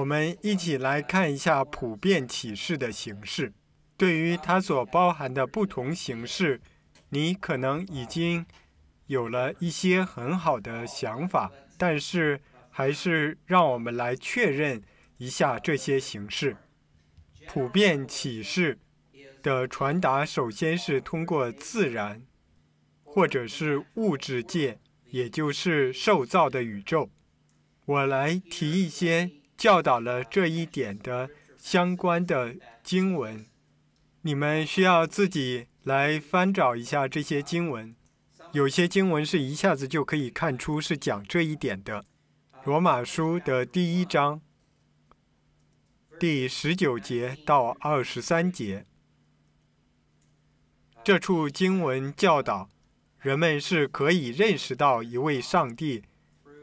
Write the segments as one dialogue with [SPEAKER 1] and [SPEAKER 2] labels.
[SPEAKER 1] 我们一起来看一下普遍启示的形式。对于它所包含的不同形式，你可能已经有了一些很好的想法，但是还是让我们来确认一下这些形式。普遍启示的传达，首先是通过自然，或者是物质界，也就是受造的宇宙。我来提一些。教导了这一点的相关的经文，你们需要自己来翻找一下这些经文。有些经文是一下子就可以看出是讲这一点的，《罗马书》的第一章第十九节到二十三节，这处经文教导人们是可以认识到一位上帝。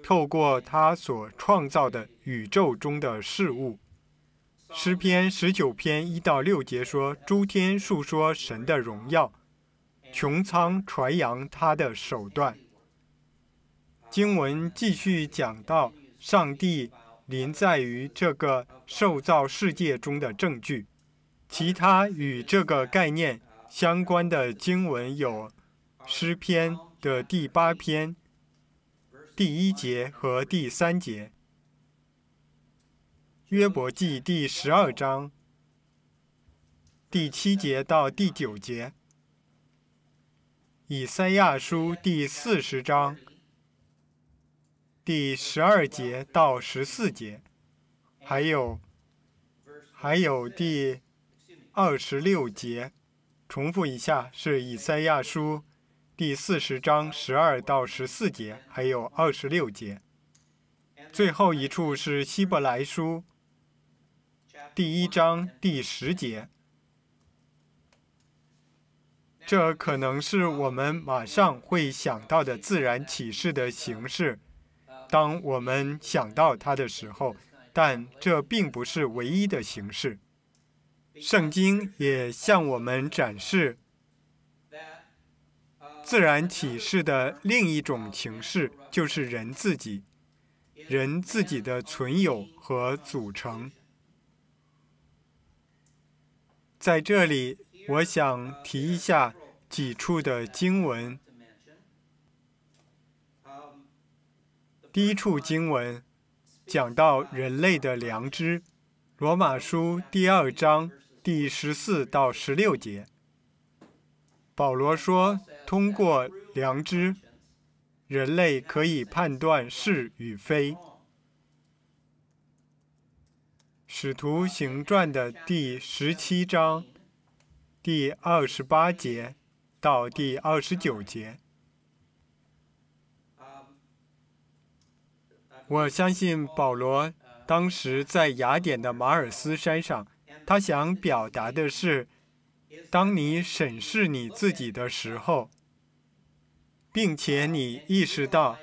[SPEAKER 1] 透过他所创造的宇宙中的事物，诗篇十九篇一到六节说：“诸天述说神的荣耀，穹苍传扬他的手段。”经文继续讲到上帝临在于这个受造世界中的证据。其他与这个概念相关的经文有诗篇的第八篇。第一节和第三节，约伯记第十二章第七节到第九节，以赛亚书第四十章第十二节到十四节，还有还有第二十六节。重复一下，是以赛亚书。第四十章十二到十四节，还有二十六节。最后一处是希伯来书第一章第十节。这可能是我们马上会想到的自然启示的形式，当我们想到它的时候，但这并不是唯一的形式。圣经也向我们展示。自然启示的另一种形式，就是人自己，人自己的存有和组成。在这里，我想提一下几处的经文。第一处经文讲到人类的良知，《罗马书》第二章第十四到十六节。保罗说：“通过良知，人类可以判断是与非。”《使徒行传》的第十七章第二十八节到第二十九节，我相信保罗当时在雅典的马尔斯山上，他想表达的是。当你审视你自己的时候，并且你意识到，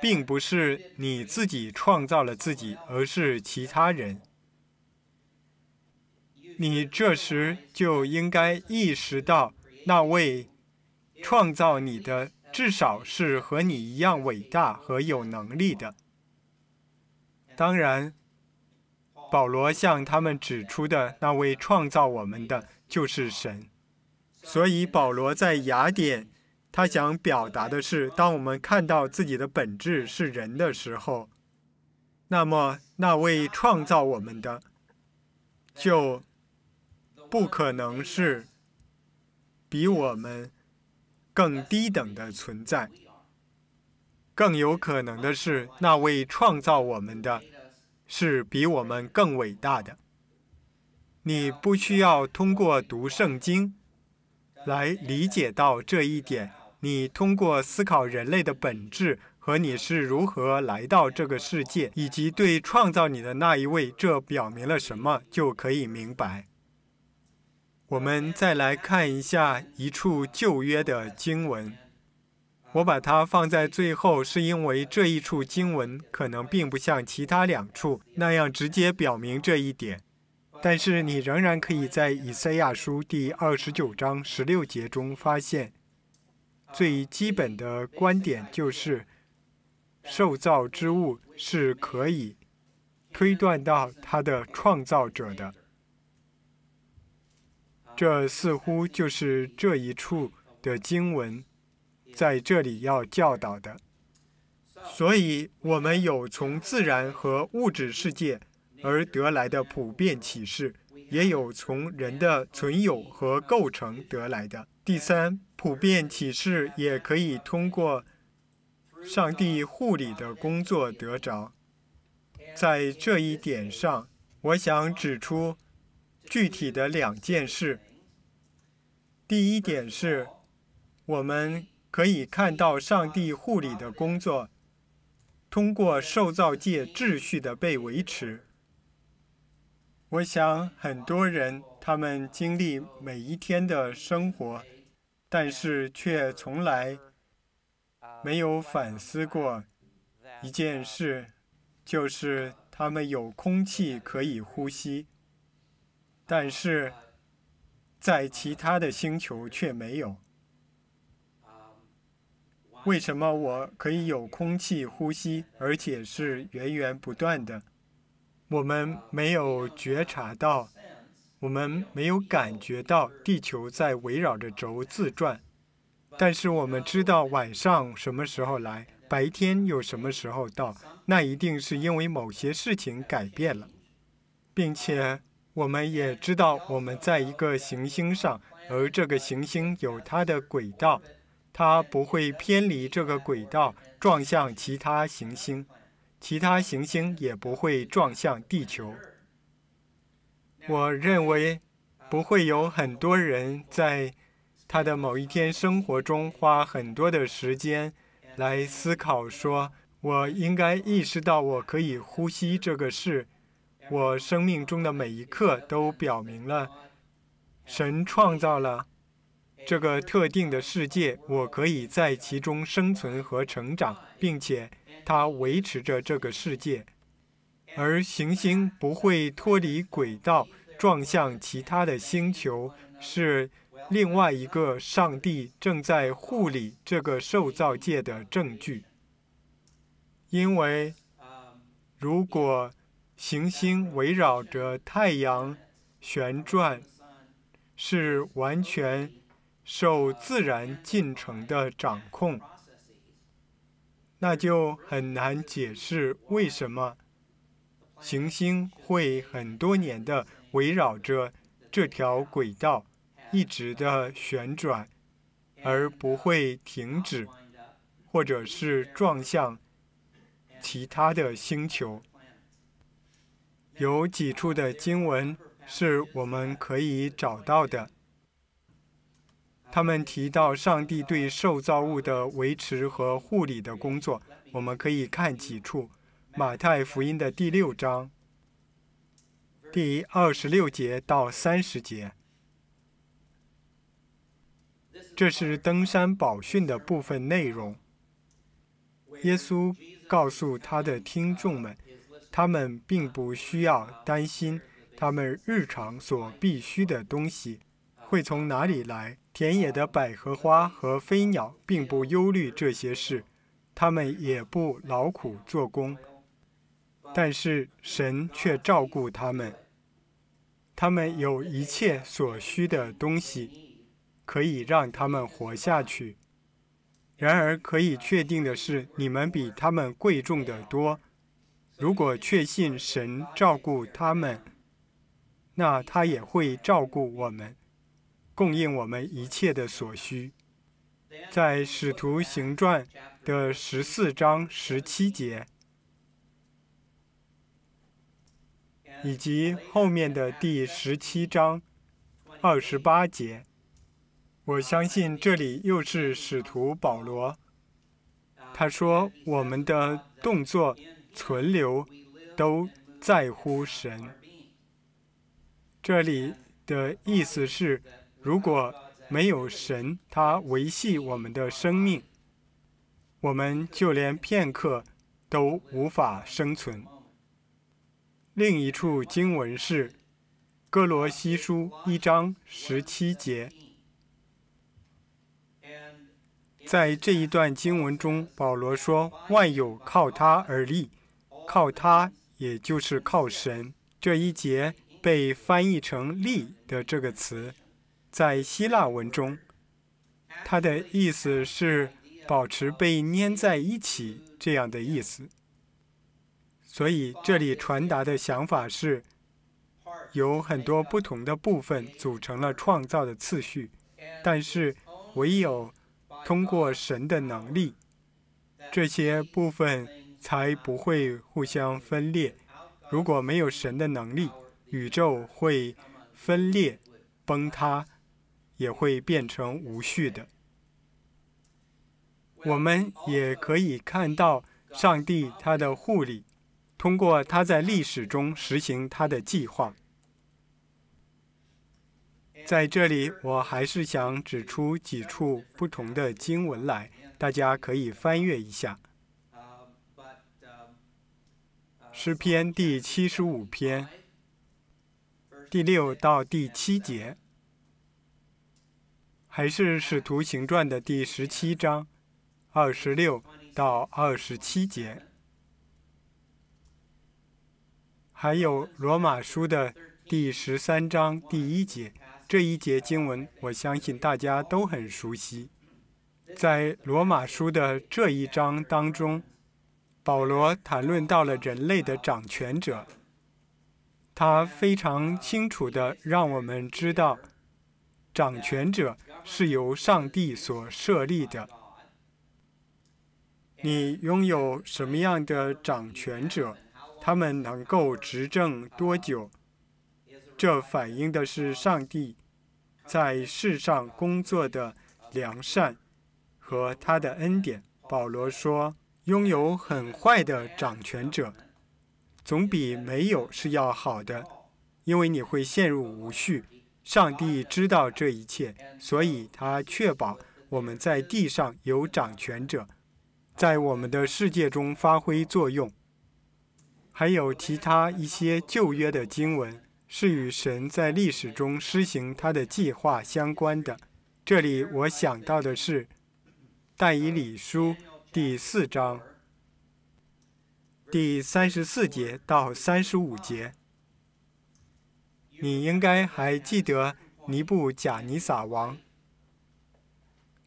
[SPEAKER 1] 并不是你自己创造了自己，而是其他人，你这时就应该意识到，那位创造你的至少是和你一样伟大和有能力的。当然，保罗向他们指出的那位创造我们的。就是神，所以保罗在雅典，他想表达的是：当我们看到自己的本质是人的时候，那么那位创造我们的，就不可能是比我们更低等的存在。更有可能的是，那位创造我们的，是比我们更伟大的。你不需要通过读圣经来理解到这一点，你通过思考人类的本质和你是如何来到这个世界，以及对创造你的那一位，这表明了什么，就可以明白。我们再来看一下一处旧约的经文，我把它放在最后，是因为这一处经文可能并不像其他两处那样直接表明这一点。但是你仍然可以在以赛亚书第二十九章十六节中发现，最基本的观点就是，受造之物是可以推断到他的创造者的。这似乎就是这一处的经文在这里要教导的。所以，我们有从自然和物质世界而得来的普遍启示，也有从人的存有和构成得来的。第三，普遍启示也可以通过上帝护理的工作得着。在这一点上，我想指出具体的两件事。第一点是，我们可以看到上帝护理的工作，通过受造界秩序的被维持。我想很多人他们经历每一天的生活，但是却从来没有反思过一件事。就是他们有空气可以呼吸，但是在其他的星球却没有。为什么我可以有空气呼吸，而且是源源不断的？我们没有觉察到，我们没有感觉到地球在围绕着轴自转，但是我们知道晚上什么时候来。白天又什么时候到？那一定是因为某些事情改变了，并且我们也知道我们在一个行星上，而这个行星有它的轨道，它不会偏离这个轨道撞向其他行星，其他行星也不会撞向地球。我认为不会有很多人在他的某一天生活中花很多的时间。来思考说，我应该意识到我可以呼吸这个事。我生命中的每一刻都表明了，神创造了这个特定的世界，我可以在其中生存和成长，并且它维持着这个世界。而行星不会脱离轨道撞向其他的星球，是。另外一个，上帝正在护理这个受造界的证据，因为如果行星围绕着太阳旋转，是完全受自然进程的掌控，那就很难解释为什么行星会很多年的围绕着这条轨道。一直的旋转，而不会停止，或者是撞向其他的星球。有几处的经文是我们可以找到的。他们提到上帝对受造物的维持和护理的工作，我们可以看几处。马太福音的第六章，第二十六节到三十节。这是登山宝训的部分内容。耶稣告诉他的听众们，他们并不需要担心他们日常所必需的东西会从哪里来。田野的百合花和飞鸟并不忧虑这些事，他们也不劳苦做工，但是神却照顾他们。他们有一切所需的东西。可以让他们活下去。然而，可以确定的是，你们比他们贵重的多。如果确信神照顾他们，那他也会照顾我们，供应我们一切的所需。在《使徒行传》的十四章十七节，以及后面的第十七章二十八节。我相信这里又是使徒保罗。他说：“我们的动作、存留都在乎神。”这里的意思是，如果没有神，他维系我们的生命，我们就连片刻都无法生存。另一处经文是《哥罗西书》一章十七节。在这一段经文中，保罗说：“万有靠他而立，靠他也就是靠神。这一节被翻译成“力”的这个词，在希腊文中，它的意思是保持被粘在一起这样的意思。所以这里传达的想法是，有很多不同的部分组成了创造的次序，但是唯有通过神的能力，这些部分才不会互相分裂。如果没有神的能力，宇宙会分裂、崩塌，也会变成无序的。我们也可以看到上帝他的护理，通过他在历史中实行他的计划。在这里，我还是想指出几处不同的经文来，大家可以翻阅一下。诗篇第七十五篇第六到第七节，还是使徒行传的第十七章二十六到二十七节，还有罗马书的第十三章第一节。这一节经文，我相信大家都很熟悉。在罗马书的这一章当中。保罗谈论到了人类的掌权者，他非常清楚地让我们知道，掌权者是由上帝所设立的。你拥有什么样的掌权者？他们能够执政多久？这反映的是上帝在世上工作的良善和他的恩典。保罗说。拥有很坏的掌权者，总比没有是要好的，因为你会陷入无序。上帝知道这一切，所以他确保我们在地上有掌权者，在我们的世界中发挥作用。还有其他一些旧约的经文是与神在历史中施行他的计划相关的。这里我想到的是但以理书。第四章第三十四节到三十五节，你应该还记得尼布贾尼撒王。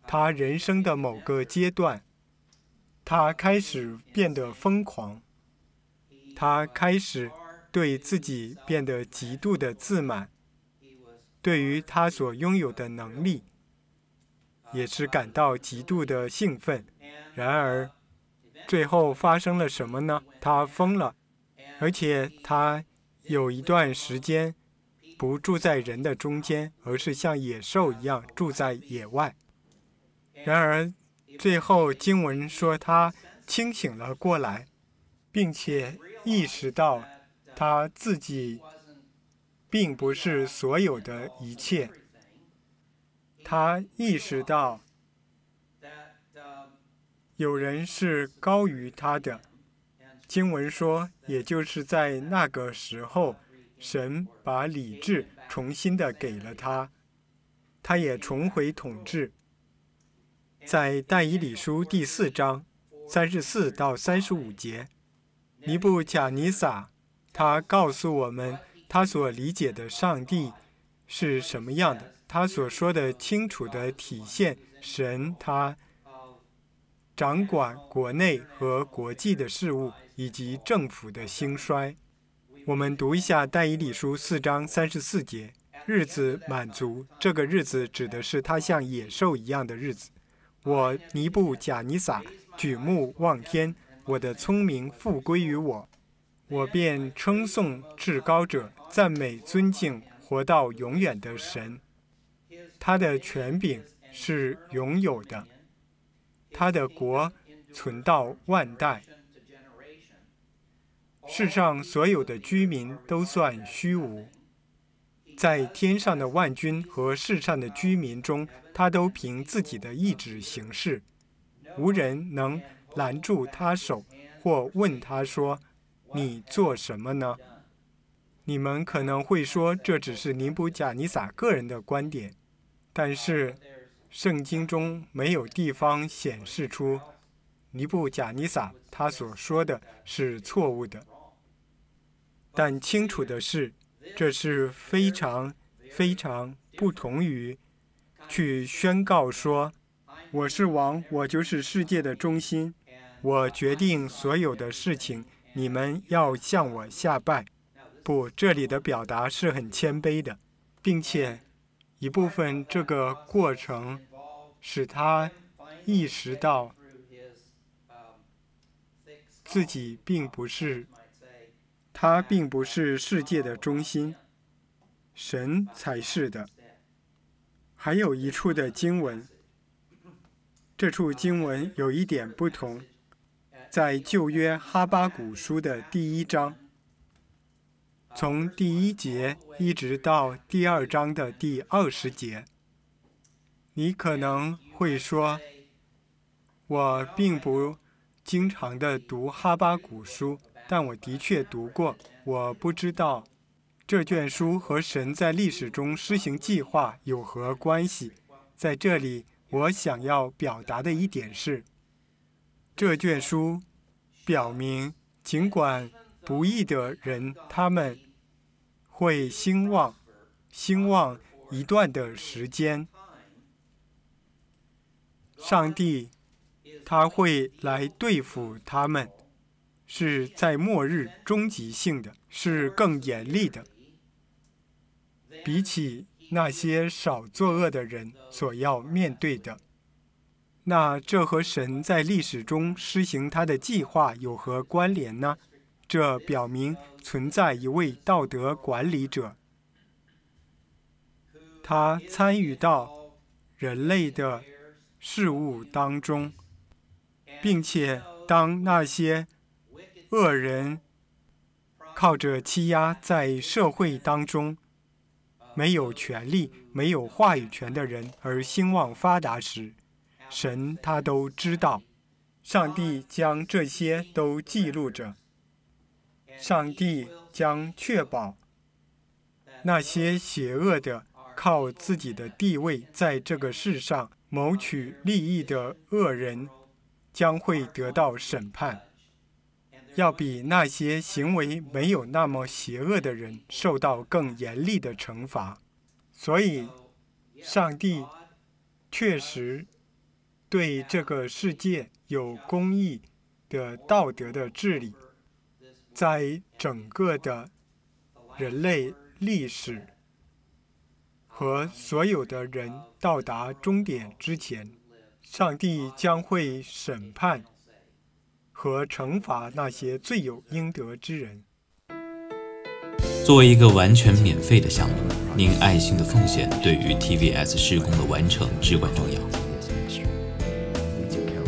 [SPEAKER 1] 他人生的某个阶段，他开始变得疯狂，他开始对自己变得极度的自满，对于他所拥有的能力，也是感到极度的兴奋。然而，最后发生了什么呢？他疯了，而且他有一段时间不住在人的中间，而是像野兽一样住在野外。然而，最后经文说他清醒了过来，并且意识到他自己并不是所有的一切。他意识到。有人是高于他的。经文说，也就是在那个时候，神把理智重新的给了他，他也重回统治。在但以理书第四章三十四到三十五节，尼布贾尼撒他告诉我们，他所理解的上帝是什么样的，他所说的清楚的体现神他。掌管国内和国际的事务，以及政府的兴衰。我们读一下《但以理书》四章三十四节：“日子满足，这个日子指的是他像野兽一样的日子。我尼布贾尼撒举目望天，我的聪明复归于我，我便称颂至高者，赞美尊敬活到永远的神。他的权柄是永有的。”他的国存到万代，世上所有的居民都算虚无，在天上的万军和世上的居民中，他都凭自己的意志行事，无人能拦住他手或问他说：“你做什么呢？”你们可能会说这只是尼布贾尼撒个人的观点，但是。圣经中没有地方显示出尼布贾尼撒他所说的是错误的。但清楚的是，这是非常非常不同于去宣告说：“我是王，我就是世界的中心，我决定所有的事情，你们要向我下拜。”不，这里的表达是很谦卑的，并且一部分这个过程使他意识到自己并不是。他并不是世界的中心，神才是的。还有一处的经文，这处经文有一点不同，在旧约哈巴古书的第一章，从第一节一直到第二章的第二十节。你可能会说，我并不经常的读哈巴古书。但我的确读过，我不知道这卷书和神在历史中施行计划有何关系。在这里，我想要表达的一点是，这卷书表明，尽管不义的人他们会兴旺，兴旺一段的时间，上帝他会来对付他们。是在末日终极性的，是更严厉的，比起那些少作恶的人所要面对的。那这和神在历史中施行他的计划有何关联呢？这表明存在一位道德管理者，他参与到人类的事物当中，并且当那些。恶人靠着欺压，在社会当中没有权利、没有话语权的人而兴旺发达时，神他都知道。上帝将这些都记录着。上帝将确保那些邪恶的、靠自己的地位在这个世上谋取利益的恶人，将会得到审判。要比那些行为没有那么邪恶的人受到更严厉的惩罚，所以，上帝确实对这个世界有公义的道德的治理，在整个的人类历史和所有的人到达终点之前，上帝将会审判。和惩罚那些罪有应得之人。
[SPEAKER 2] 作为一个完全免费的项目，您爱心的奉献对于 TVS 施工的完成至关重要。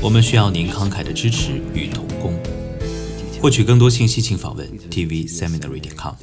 [SPEAKER 2] 我们需要您慷慨的支持与同工。获取更多信息，请访问 TVSeminary.com。